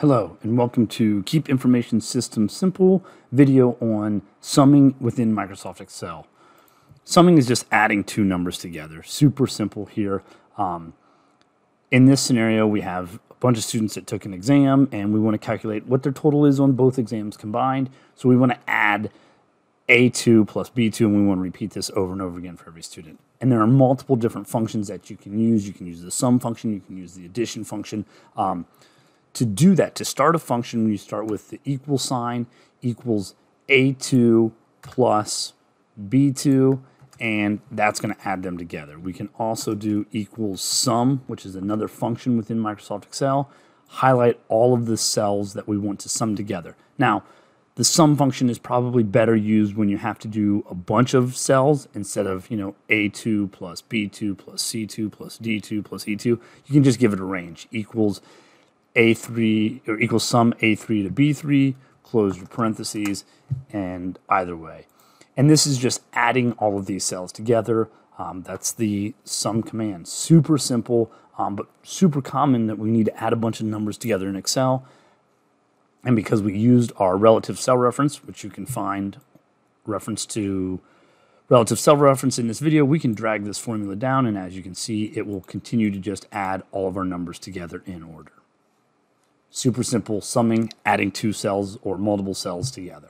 Hello, and welcome to Keep Information Systems Simple video on summing within Microsoft Excel. Summing is just adding two numbers together. Super simple here. Um, in this scenario, we have a bunch of students that took an exam, and we want to calculate what their total is on both exams combined. So we want to add A2 plus B2, and we want to repeat this over and over again for every student. And there are multiple different functions that you can use. You can use the sum function, you can use the addition function. Um, to do that, to start a function, you start with the equal sign equals A2 plus B2, and that's going to add them together. We can also do equals sum, which is another function within Microsoft Excel, highlight all of the cells that we want to sum together. Now, the sum function is probably better used when you have to do a bunch of cells instead of, you know, A2 plus B2 plus C2 plus D2 plus E2. You can just give it a range, equals a3 or equals sum A3 to B3, close your parentheses, and either way. And this is just adding all of these cells together. Um, that's the sum command. Super simple, um, but super common that we need to add a bunch of numbers together in Excel. And because we used our relative cell reference, which you can find reference to relative cell reference in this video, we can drag this formula down. And as you can see, it will continue to just add all of our numbers together in order. Super simple summing, adding two cells or multiple cells together.